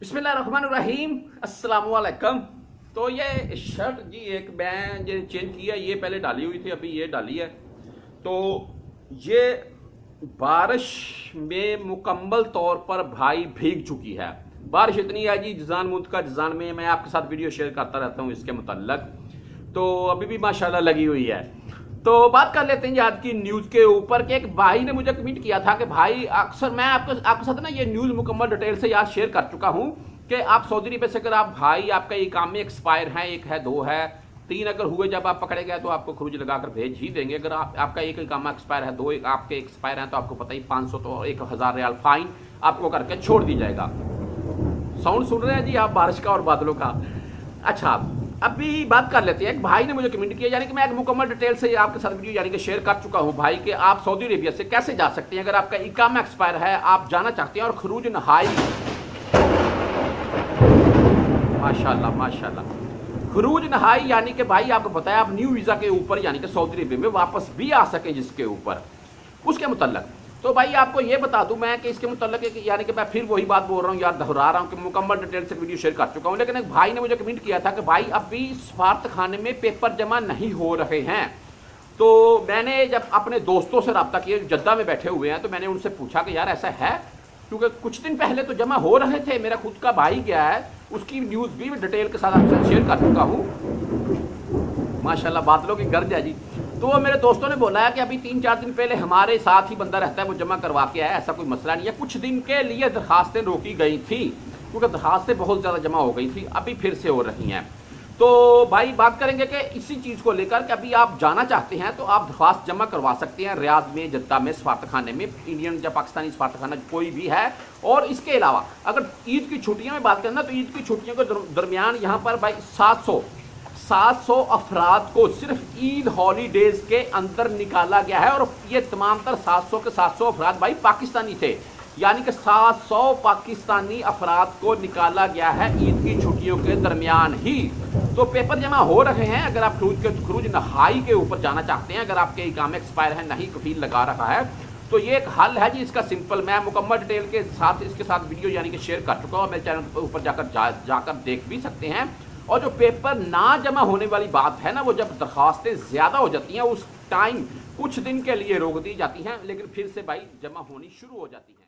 अस्सलाम वालेकुम तो ये शर्ट, जी, एक मैं जो चेंज किया, ये पहले डाली हुई थी, अभी ये डाली है। तो ये बारिश में मुकम्मल तौर पर भाई भीग चुकी है। बारिश इतनी है जी, जजान मुल्क का जजान में मैं आपके साथ वीडियो शेयर करता रहता हूँ, इसके मुतलक तो अभी भी माशाल्लाह लगी हुई है। तो बात कर लेते हैं आज की न्यूज़ के ऊपर कि एक भाई ने मुझे कमेंट किया था कि भाई अक्सर मैं आपको आपके साथ ना ये न्यूज़ मुकम्मल डिटेल से याद शेयर कर चुका हूँ कि आप सऊदी अरब से अगर आप भाई आपका ये काम में एक्सपायर है एक है दो है तीन अगर हुए जब आप पकड़े गए तो आपको खरूज लगाकर भेज ही देंगे। अगर आप, आपका एक काम एक्सपायर है दो एक आपके एक्सपायर हैं तो आपको पता ही पाँच सौ तो एक हज़ार रियाल फाइन आपको करके छोड़ दी जाएगा। साउंड सुन रहे हैं जी आप बारिश का और बादलों का? अच्छा अभी बात कर लेते हैं। एक भाई ने मुझे कमेंट किया, यानी कि मैं एक मुकम्मल डिटेल से आपके साथ वीडियो यानी कि शेयर कर चुका हूँ भाई कि आप सऊदी अरेबिया से कैसे जा सकते हैं। अगर आपका इकाम एक्सपायर है, आप जाना चाहते हैं और खरूज नहाई। माशाल्लाह माशाल्लाह। खरूज नहाई यानी कि भाई आपको है, आप न्यू वीज़ा के ऊपर यानी कि सऊदी अरेबिया में वापस भी आ सके जिसके ऊपर। उसके मुतलक तो भाई आपको ये बता दूँ मैं कि इसके मुतल यानी कि मैं फिर वही बात बोल रहा हूँ, यार दोहरा रहा हूँ कि मुकम्मल डिटेल से वीडियो शेयर कर चुका हूँ। लेकिन एक भाई ने मुझे कमेंट किया था कि भाई अभी स्वार्थ खाने में पेपर जमा नहीं हो रहे हैं। तो मैंने जब अपने दोस्तों से रबता किया, जद्दा में बैठे हुए हैं तो मैंने उनसे पूछा कि यार ऐसा है? क्योंकि कुछ दिन पहले तो जमा हो रहे थे, मेरा खुद का भाई गया है, उसकी न्यूज़ भी डिटेल के साथ आपसे शेयर कर चुका हूँ। माशाल्लाह बादलों की गर्ज है जी। तो मेरे दोस्तों ने बोला है कि अभी तीन चार दिन पहले हमारे साथ ही बंदा रहता है, वो जमा करवा के आया, ऐसा कोई मसला नहीं है। कुछ दिन के लिए दरखास्तें रोकी गई थी, क्योंकि दरखास्तें बहुत ज़्यादा जमा हो गई थी, अभी फिर से हो रही हैं। तो भाई, बात करेंगे कि इसी चीज़ को लेकर कि अभी आप जाना चाहते हैं तो आप दरख्वास्त जमा करवा सकते हैं रियाज में, जद्दा में सफारत में, इंडियन या पाकिस्तानी सफारतखाना कोई भी है। और इसके अलावा, अगर ईद की छुट्टियों में बात करें ना तो ईद की छुट्टियों के दरमियान यहाँ पर भाई सात सौ 700 अफराद को सिर्फ़ ईद हॉलीडेज के अंदर निकाला गया है और ये तमाम तर 700 के 700 अफराद भाई पाकिस्तानी थे। यानी कि 700 पाकिस्तानी अफराद को निकाला गया है ईद की छुट्टियों के दरमियान ही। तो पेपर जमा हो रहे हैं। अगर आप क्रूज के क्रूज नहाई के ऊपर जाना चाहते हैं अगर आपके इकाम एक्सपायर है नहीं कफील लगा रहा है तो ये एक हल है जी। इसका सिंपल मैं मुकम्मल डिटेल के साथ इसके साथ वीडियो यानी कि शेयर कर चुका हूँ। मेरे चैनल के ऊपर जाकर जा, जाकर देख भी सकते हैं। और जो पेपर ना जमा होने वाली बात है ना, वो जब दरख्वास्तें ज़्यादा हो जाती हैं, उस टाइम कुछ दिन के लिए रोक दी जाती हैं, लेकिन फिर से भाई जमा होनी शुरू हो जाती हैं।